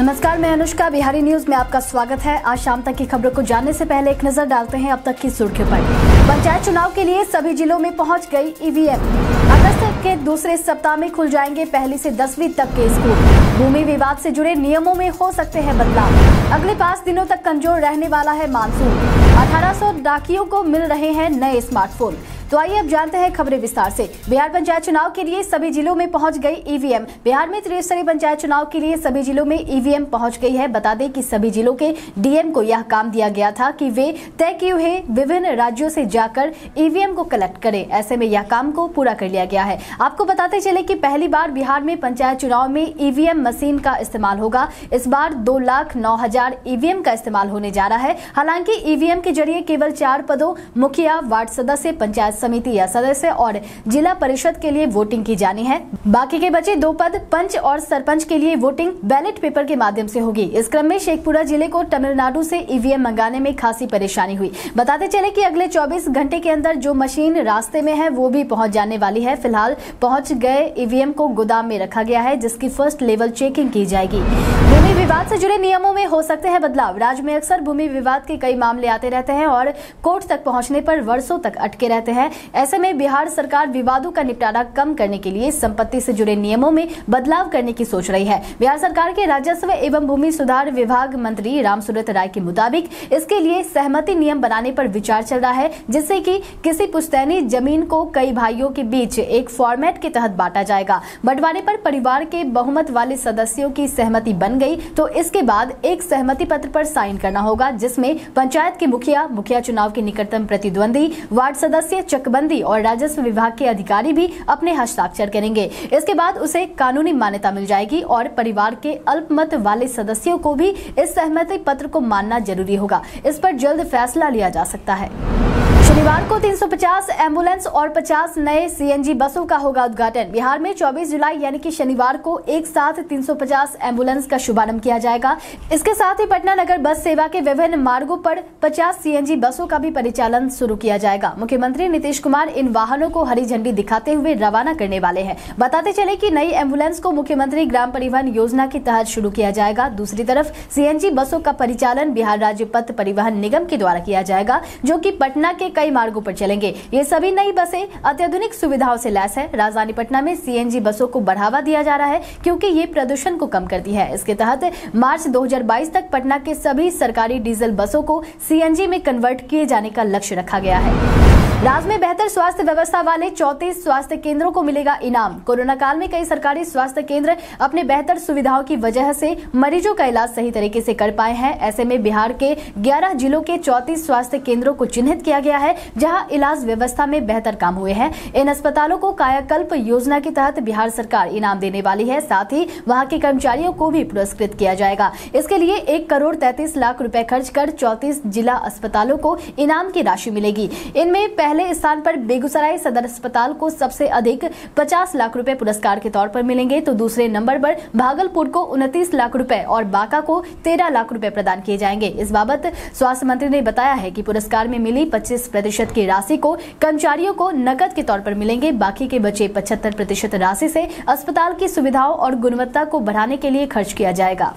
नमस्कार, मैं अनुष्का, बिहारी न्यूज़ में आपका स्वागत है। आज शाम तक की खबरों को जानने से पहले एक नज़र डालते हैं अब तक की सुर्खियों पर। पंचायत चुनाव के लिए सभी जिलों में पहुँच गई ईवीएम अगस्त के दूसरे सप्ताह में खुल जाएँगे पहली से दसवीं तक के स्कूल। भूमि विवाद से जुड़े नियमों में हो सकते हैं बदलाव। अगले पाँच दिनों तक कमज़ोर रहने वाला है मानसून। 1800 डाकियों को मिल रहे हैं नए स्मार्टफ़ोन। तो आइए अब जानते हैं खबरें विस्तार से। बिहार पंचायत चुनाव के लिए सभी जिलों में पहुँच गई ईवीएम। बिहार में त्रिस्तरीय पंचायत चुनाव के लिए सभी जिलों में ईवीएम पहुँच गई है। बता दें कि सभी जिलों के डीएम को यह काम दिया गया था कि वे तय किए हुए विभिन्न राज्यों से जाकर ईवीएम को कलेक्ट करें। ऐसे में यह काम को पूरा कर लिया गया है। आपको बताते चले कि पहली बार बिहार में पंचायत चुनाव में ईवीएम मशीन का इस्तेमाल होगा। इस बार दो लाख नौ हज़ार ईवीएम का इस्तेमाल होने जा रहा है। हालाँकि ईवीएम के ज़रिए केवल चार पदों मुखिया, वार्ड सदस्य, पंचायत समिति या सदस्य और जिला परिषद के लिए वोटिंग की जानी है। बाकी के बचे दो पद, पंच और सरपंच के लिए वोटिंग बैलेट पेपर के माध्यम से होगी। इस क्रम में शेखपुरा ज़िले को तमिलनाडु से ईवीएम मंगाने में खासी परेशानी हुई। बताते चले कि अगले 24 घंटे के अंदर जो मशीन रास्ते में है, वो भी पहुँच जाने वाली है। फ़िलहाल पहुँच गए ईवीएम को गोदाम में रखा गया है, जिसकी फ़र्स्ट लेवल चेकिंग की जाएगी। विवाद से जुड़े नियमों में हो सकते हैं बदलाव। राज्य में अक्सर भूमि विवाद के कई मामले आते रहते हैं और कोर्ट तक पहुँचने पर वर्षों तक अटके रहते हैं। ऐसे में बिहार सरकार विवादों का निपटारा कम करने के लिए संपत्ति से जुड़े नियमों में बदलाव करने की सोच रही है। बिहार सरकार के राजस्व एवं भूमि सुधार विभाग मंत्री रामसूरत राय के मुताबिक इसके लिए सहमति नियम बनाने पर विचार चल रहा है, जिससे कि किसी पुश्तैनी ज़मीन को कई भाइयों के बीच एक फॉर्मेट के तहत बांटा जाएगा। बंटवारे पर परिवार के बहुमत वाले सदस्यों की सहमति बन गई तो इसके बाद एक सहमति पत्र पर साइन करना होगा, जिसमें पंचायत के मुखिया मुखिया चुनाव के निकटतम प्रतिद्वंदी, वार्ड सदस्य, चकबंदी और राजस्व विभाग के अधिकारी भी अपने हस्ताक्षर करेंगे। इसके बाद उसे कानूनी मान्यता मिल जाएगी और परिवार के अल्पमत वाले सदस्यों को भी इस सहमति पत्र को मानना ज़रूरी होगा। इस पर जल्द फैसला लिया जा सकता है। शनिवार को 350 एंबुलेंस और 50 नए सीएनजी बसों का होगा उद्घाटन। बिहार में 24 जुलाई यानी कि शनिवार को एक साथ 350 एंबुलेंस का शुभारंभ किया जाएगा। इसके साथ ही पटना नगर बस सेवा के विभिन्न मार्गों पर 50 सीएनजी बसों का भी परिचालन शुरू किया जाएगा। मुख्यमंत्री नीतीश कुमार इन वाहनों को हरी झंडी दिखाते हुए रवाना करने वाले हैं। बताते चले की नई एंबुलेंस को मुख्यमंत्री ग्राम परिवहन योजना के तहत शुरू किया जाएगा। दूसरी तरफ़, सीएनजी बसों का परिचालन बिहार राज्य पथ परिवहन निगम के द्वारा किया जाएगा, जो की पटना के कई मार्गो आरोप चलेंगे। ये सभी नई बसें अत्याधुनिक सुविधाओं ऐसी लैस है। राजधानी पटना में सीएनजी बसों को बढ़ावा दिया जा रहा है, क्योंकि ये प्रदूषण को कम करती है। इसके तहत मार्च 2022 तक पटना के सभी सरकारी डीजल बसों को सीएनजी में कन्वर्ट किए जाने का लक्ष्य रखा गया है। राज्य में बेहतर स्वास्थ्य व्यवस्था वाले चौतीस स्वास्थ्य केंद्रों को मिलेगा इनाम। कोरोना काल में कई सरकारी स्वास्थ्य केंद्र अपने बेहतर सुविधाओं की वजह से मरीजों का इलाज सही तरीके से कर पाए हैं। ऐसे में बिहार के 11 जिलों के चौतीस स्वास्थ्य केंद्रों को चिन्हित किया गया है, जहाँ इलाज व्यवस्था में बेहतर काम हुए हैं। इन अस्पतालों को कायाकल्प योजना के तहत बिहार सरकार इनाम देने वाली है। साथ ही वहाँ के कर्मचारियों को भी पुरस्कृत किया जाएगा। इसके लिए एक करोड़ तैतीस लाख रूपए खर्च कर चौतीस जिला अस्पतालों को इनाम की राशि मिलेगी। इनमें पहले स्थान पर बेगूसराय सदर अस्पताल को सबसे अधिक 50 लाख रुपए पुरस्कार के तौर पर मिलेंगे तो दूसरे नंबर पर भागलपुर को उनतीस लाख रुपए और बांका को 13 लाख रुपए प्रदान किए जाएँगे। इस बाबत स्वास्थ्य मंत्री ने बताया है कि पुरस्कार में मिली 25 प्रतिशत की राशि को कर्मचारियों को नकद के तौर पर मिलेंगे, बाकी के बचे पचहत्तर प्रतिशत राशि से अस्पताल की सुविधाओं और गुणवत्ता को बढ़ाने के लिए खर्च किया जाएगा।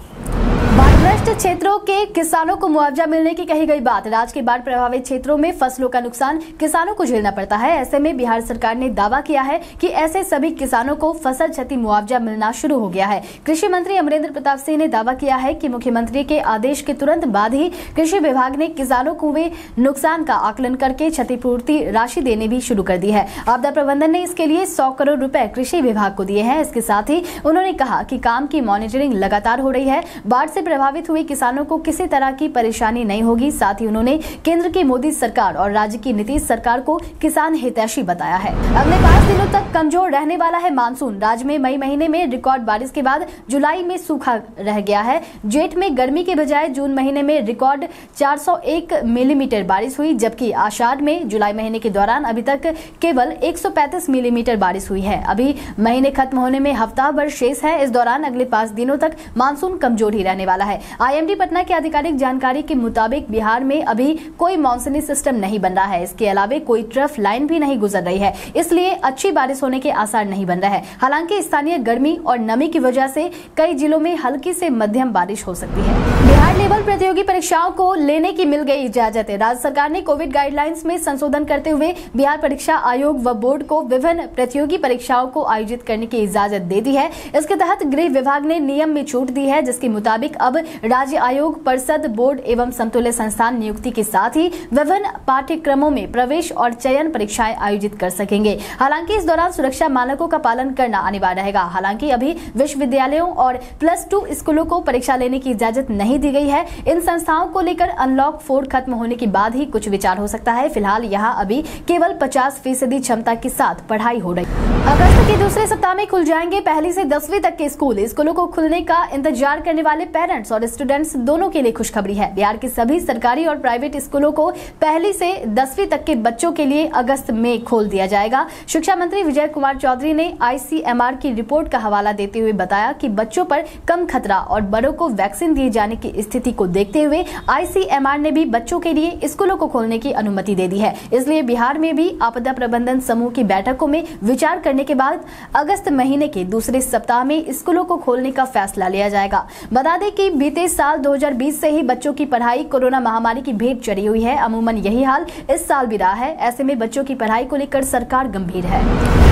बाढ़ग्रस्त क्षेत्रों के किसानों को मुआवजा मिलने की कही गई बात। राज्य के बाढ़ प्रभावित क्षेत्रों में फ़सलों का नुकसान किसानों को झेलना पड़ता है। ऐसे में बिहार सरकार ने दावा किया है कि ऐसे सभी किसानों को फ़सल क्षति मुआवजा मिलना शुरू हो गया है। कृषि मंत्री अमरेंद्र प्रताप सिंह ने दावा किया है कि मुख्यमंत्री के आदेश के तुरंत बाद ही कृषि विभाग ने किसानों को हुए नुकसान का आकलन करके क्षतिपूर्ति राशि देने भी शुरू कर दी है। आपदा प्रबंधन ने इसके लिए सौ करोड़ रूपए कृषि विभाग को दिए हैं। इसके साथ ही उन्होंने कहा की काम की मॉनिटरिंग लगातार हो रही है। बाढ़ से प्रभावित हुए किसानों को किसी तरह की परेशानी नहीं होगी। साथ ही उन्होंने केंद्र की मोदी सरकार और राज्य की नीतीश सरकार को किसान हितैषी बताया है। अगले पाँच दिनों तक कमज़ोर रहने वाला है मानसून। राज्य में मई महीने में रिकॉर्ड बारिश के बाद जुलाई में सूखा रह गया है। जेठ में गर्मी के बजाय जून महीने में रिकॉर्ड 401 मिलीमीटर बारिश हुई, जबकि आषाढ़ में जुलाई महीने के दौरान अभी तक केवल 135 मिलीमीटर बारिश हुई है। अभी महीने खत्म होने में हफ़्ता भर शेष है। इस दौरान अगले पाँच दिनों तक मानसून कमज़ोर ही रहने वाला है। आईएमडी पटना के आधिकारिक जानकारी के मुताबिक बिहार में अभी कोई मानसूनी सिस्टम नहीं बन रहा है। इसके अलावा कोई ट्रफ लाइन भी नहीं गुजर रही है। इसलिए अच्छी बारिश होने के आसार नहीं बन रहे हैं। हालाँकि स्थानीय गर्मी और नमी की वजह से कई जिलों में हल्की से मध्यम बारिश हो सकती है। बिहार लेवल प्रतियोगी परीक्षाओं को लेने की मिल गई इजाज़त। है राज्य सरकार ने कोविड गाइडलाइंस में संशोधन करते हुए बिहार परीक्षा आयोग व बोर्ड को विभिन्न प्रतियोगी परीक्षाओं को आयोजित करने की इजाज़त दे दी है। इसके तहत गृह विभाग ने नियम में छूट दी है, जिसके मुताबिक अब राज्य आयोग, परिषद, बोर्ड एवं समतुल्य संस्थान नियुक्ति के साथ ही विभिन्न पाठ्यक्रमों में प्रवेश और चयन परीक्षाएँ आयोजित कर सकेंगे। हालाँकि इस दौरान सुरक्षा मानकों का पालन करना अनिवार्य रहेगा। हालाँकि अभी विश्वविद्यालयों और प्लस टू स्कूलों को परीक्षा लेने की इजाज़त नहीं दी गई है। इन संस्थाओं को लेकर अनलॉक फोर खत्म होने के बाद ही कुछ विचार हो सकता है। फ़िलहाल यहाँ अभी केवल पचास फ़ीसदी क्षमता के साथ पढ़ाई हो रही अगस्त के दूसरे सप्ताह में खुल जाएँगे। पहली से दसवीं तक के स्कूल, स्कूलों को खुलने का इंतज़ार करने वाले पेरेंट्स और स्टूडेंट्स दोनों के लिए खुशखबरी है। बिहार के सभी सरकारी और प्राइवेट स्कूलों को पहली से दसवीं तक के बच्चों के लिए अगस्त में खोल दिया जाएगा। शिक्षा मंत्री विजय कुमार चौधरी ने आईसीएमआर की रिपोर्ट का हवाला देते हुए बताया कि बच्चों पर कम खतरा और बड़ों को वैक्सीन दिए जाने की स्थिति को देखते हुए आईसीएमआर ने भी बच्चों के लिए स्कूलों को खोलने की अनुमति दे दी है। इसलिए बिहार में भी आपदा प्रबंधन समूह की बैठकों में विचार करने के बाद अगस्त महीने के दूसरे सप्ताह में स्कूलों को खोलने का फैसला लिया जाएगा। बता दें कि बीते साल 2020 से ही बच्चों की पढ़ाई कोरोना महामारी की भेंट चढ़ी हुई है। अमूमन यही हाल इस साल भी रहा है। ऐसे में बच्चों की पढ़ाई को लेकर सरकार गंभीर है।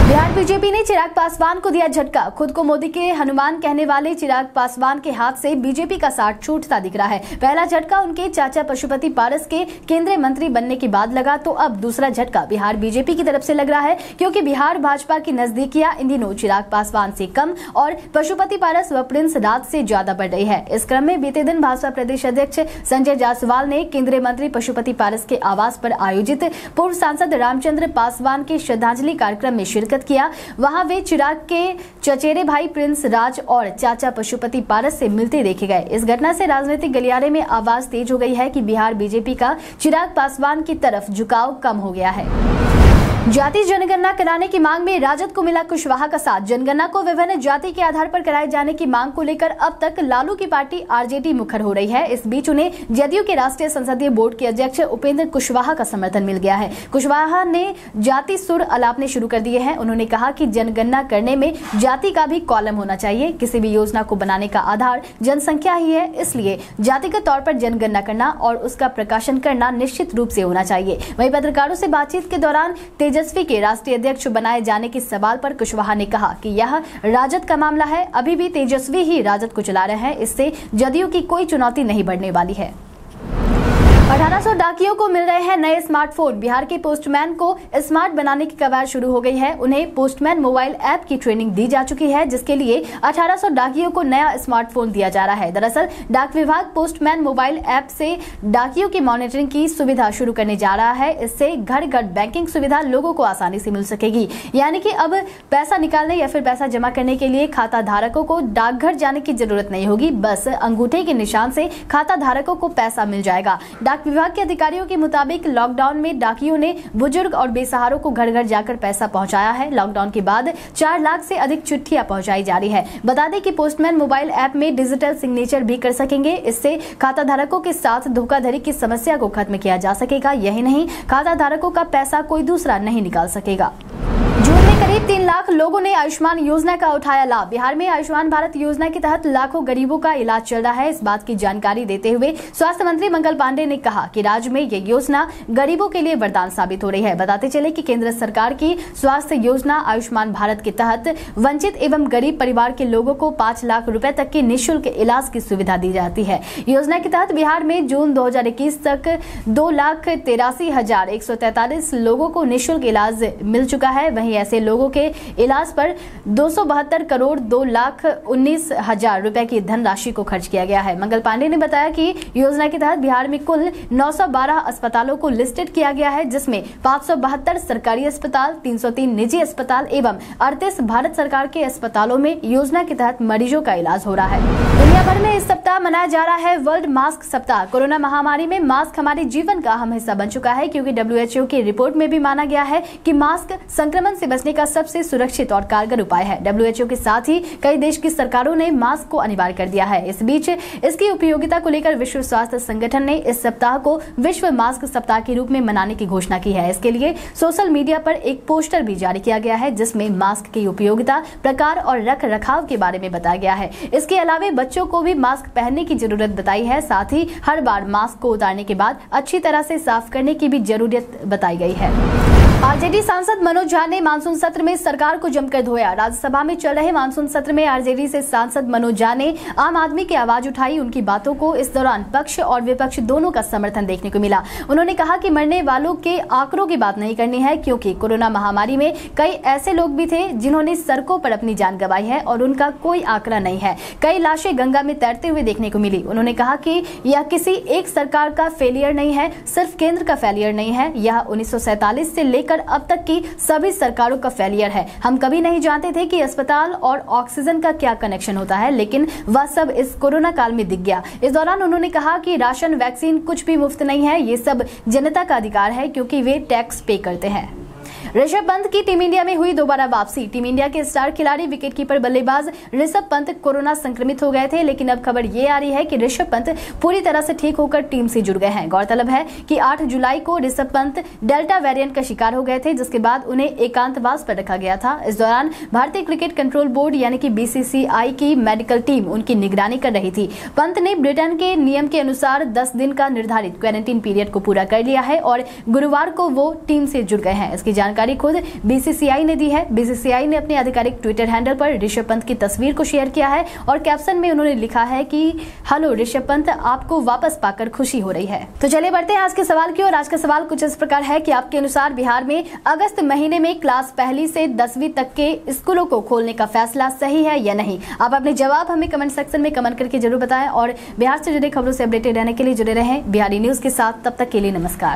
बिहार बीजेपी ने चिराग पासवान को दिया झटका। खुद को मोदी के हनुमान कहने वाले चिराग पासवान के हाथ से बीजेपी का साथ छूटता दिख रहा है। पहला झटका उनके चाचा पशुपति पारस के केंद्रीय मंत्री बनने के बाद लगा तो अब दूसरा झटका बिहार बीजेपी की तरफ़ से लग रहा है, क्योंकि बिहार भाजपा की नजदीकियाँ इन दिनों चिराग पासवान से कम और पशुपति पारस व प्रिंस राज से ज़्यादा बढ़ रही है। इस क्रम में बीते दिन भाजपा प्रदेश अध्यक्ष संजय जायसवाल ने केंद्रीय मंत्री पशुपति पारस के आवास पर आयोजित पूर्व सांसद रामचंद्र पासवान के श्रद्धांजलि कार्यक्रम में शिरकत किया। वहाँ वे चिराग के चचेरे भाई प्रिंस राज और चाचा पशुपति पारस से मिलते देखे गए। इस घटना से राजनीतिक गलियारे में आवाज़ तेज हो गई है कि बिहार बीजेपी का चिराग पासवान की तरफ़ झुकाव कम हो गया है। जाति जनगणना कराने की मांग में राजद को मिला कुशवाहा का साथ। जनगणना को विभिन्न जाति के आधार पर कराए जाने की मांग को लेकर अब तक लालू की पार्टी आरजेडी मुखर हो रही है। इस बीच उन्हें जदयू के राष्ट्रीय संसदीय बोर्ड के अध्यक्ष उपेंद्र कुशवाहा का समर्थन मिल गया है। कुशवाहा ने जाति सुर अलापने शुरू कर दिए हैं। उन्होंने कहा की जनगणना करने में जाति का भी कॉलम होना चाहिए। किसी भी योजना को बनाने का आधार जनसंख्या ही है। इसलिए जातिगत तौर पर जनगणना करना और उसका प्रकाशन करना निश्चित रूप से होना चाहिए। वही पत्रकारों से बातचीत के दौरान तेजस्वी के राष्ट्रीय अध्यक्ष बनाए जाने के सवाल पर कुशवाहा ने कहा कि यह राजद का मामला है। अभी भी तेजस्वी ही राजद को चला रहे हैं। इससे जदयू की कोई चुनौती नहीं बढ़ने वाली है। 1800 डाकियों को मिल रहे हैं नए स्मार्टफ़ोन। बिहार के पोस्टमैन को स्मार्ट बनाने की कवायद शुरू हो गई है। उन्हें पोस्टमैन मोबाइल ऐप की ट्रेनिंग दी जा चुकी है, जिसके लिए 1800 डाकियों को नया स्मार्टफ़ोन दिया जा रहा है। दरअसल, डाक विभाग पोस्टमैन मोबाइल ऐप से डाकियों की मॉनिटरिंग की सुविधा शुरू करने जा रहा है। इससे घर घर बैंकिंग सुविधा लोगों को आसानी से मिल सकेगी। यानी की अब पैसा निकालने या फिर पैसा जमा करने के लिए खाता धारकों को डाकघर जाने की ज़रूरत नहीं होगी। बस अंगूठे के निशान से खाता धारकों को पैसा मिल जाएगा। डाक विभाग के अधिकारियों के मुताबिक लॉकडाउन में डाकियों ने बुज़ुर्ग और बेसहारों को घर घर जाकर पैसा पहुँचाया है। लॉकडाउन के बाद चार लाख से अधिक चिट्ठियाँ पहुंचाई जा रही है। बता दें कि पोस्टमैन मोबाइल ऐप में डिजिटल सिग्नेचर भी कर सकेंगे। इससे खाता धारकों के साथ धोखाधड़ी की समस्या को खत्म किया जा सकेगा। यही नहीं खाता धारकों का पैसा कोई दूसरा नहीं निकाल सकेगा। में करीब तीन लाख लोगों ने आयुष्मान योजना का उठाया लाभ। बिहार में आयुष्मान भारत योजना के तहत लाखों गरीबों का इलाज चल रहा है। इस बात की जानकारी देते हुए स्वास्थ्य मंत्री मंगल पांडे ने कहा कि राज्य में ये योजना गरीबों के लिए वरदान साबित हो रही है। बताते चले कि केंद्र सरकार की स्वास्थ्य योजना आयुष्मान भारत के तहत वंचित एवं गरीब परिवार के लोगों को पाँच लाख रूपए तक की निःशुल्क इलाज की सुविधा दी जाती है। योजना के तहत बिहार में जून दो हज़ार इक्कीस तक दो लाख तिरासी हज़ार एक सौ तैतालीस लोगों को निःशुल्क इलाज मिल चुका है। वहीं ऐसे लोगों के इलाज पर दो सौ बहत्तर करोड़ दो लाख उन्नीस हज़ार रुपए की धनराशि को खर्च किया गया है। मंगल पांडे ने बताया कि योजना के तहत बिहार में कुल 912 अस्पतालों को लिस्टेड किया गया है, जिसमें पाँच सौ बहत्तर सरकारी अस्पताल 303 निजी अस्पताल एवं अड़तीस भारत सरकार के अस्पतालों में योजना के तहत मरीजों का इलाज हो रहा है। दुनिया भर में इस सप्ताह मनाया जा रहा है वर्ल्ड मास्क सप्ताह। कोरोना महामारी में मास्क हमारे जीवन का अहम हिस्सा बन चुका है, क्योंकि डब्ल्यूएचओ की रिपोर्ट में भी माना गया है कि मास्क संक्रमण से बचने का सबसे सुरक्षित और कारगर उपाय है। डब्ल्यूएचओ के साथ ही कई देश की सरकारों ने मास्क को अनिवार्य कर दिया है। इस बीच इसकी उपयोगिता को लेकर विश्व स्वास्थ्य संगठन ने इस सप्ताह को विश्व मास्क सप्ताह के रूप में मनाने की घोषणा की है। इसके लिए सोशल मीडिया पर एक पोस्टर भी जारी किया गया है, जिसमें मास्क की उपयोगिता, प्रकार और रख रखाव के बारे में बताया गया है। इसके अलावा बच्चों को भी मास्क पहनने की ज़रूरत बताई है। साथ ही हर बार मास्क को उतारने के बाद अच्छी तरह से साफ़ करने की भी ज़रूरत बताई गई है। आरजेडी सांसद मनोज झा ने मानसून सत्र में सरकार को जमकर धोया। राज्यसभा में चल रहे मानसून सत्र में आरजेडी से सांसद मनोज झा ने आम आदमी की आवाज़ उठाई। उनकी बातों को इस दौरान पक्ष और विपक्ष दोनों का समर्थन देखने को मिला। उन्होंने कहा कि मरने वालों के आंकड़ों की बात नहीं करनी है, क्योंकि कोरोना महामारी में कई ऐसे लोग भी थे जिन्होंने सड़कों पर अपनी जान गंवाई है और उनका कोई आंकड़ा नहीं है। कई लाशें गंगा में तैरते हुए देखने को मिली। उन्होंने कहा कि यह किसी एक सरकार का फेलियर नहीं है, सिर्फ़ केंद्र का फेलियर नहीं है। यह उन्नीस से लेकर लेकर अब तक की सभी सरकारों का फेलियर है। हम कभी नहीं जानते थे कि अस्पताल और ऑक्सीजन का क्या कनेक्शन होता है, लेकिन वह सब इस कोरोना काल में दिख गया। इस दौरान उन्होंने कहा कि राशन वैक्सीन कुछ भी मुफ़्त नहीं है, ये सब जनता का अधिकार है, क्योंकि वे टैक्स पे करते हैं। ऋषभ पंत की टीम इंडिया में हुई दोबारा वापसी। टीम इंडिया के स्टार खिलाड़ी, विकेटकीपर, बल्लेबाज ऋषभ पंत कोरोना संक्रमित हो गए थे, लेकिन अब खबर ये आ रही है कि ऋषभ पंत पूरी तरह से ठीक होकर टीम से जुड़ गए हैं। गौरतलब है कि 8 जुलाई को ऋषभ पंत डेल्टा वेरिएंट का शिकार हो गए थे, जिसके बाद उन्हें एकांतवास पर रखा गया था। इस दौरान भारतीय क्रिकेट कंट्रोल बोर्ड यानी कि बीसीसीआई की मेडिकल टीम उनकी निगरानी कर रही थी। पंत ने ब्रिटेन के नियम के अनुसार दस दिन का निर्धारित क्वारंटीन पीरियड को पूरा कर लिया है और गुरुवार को वो टीम से जुड़ गए हैं। इसकी जानकारी जानकारी खुद बीसीसीआई ने दी है। बीसीसीआई ने अपने आधिकारिक ट्विटर हैंडल पर ऋषभ पंत की तस्वीर को शेयर किया है और कैप्शन में उन्होंने लिखा है कि, हेलो ऋषभ पंत, आपको वापस पाकर खुशी हो रही है। तो चलिए बढ़ते हैं आज के सवाल की और आज का सवाल कुछ इस प्रकार है कि आपके अनुसार बिहार में अगस्त महीने में क्लास पहली से दसवीं तक के स्कूलों को खोलने का फैसला सही है या नहीं? आप अपने जवाब हमें कमेंट सेक्शन में कमेंट करके ज़रूर बताएँ और बिहार से जुड़े खबरों से अपडेटेड रहने के लिए जुड़े रहें। बिहारी न्यूज़ के साथ तब तक के लिए नमस्कार।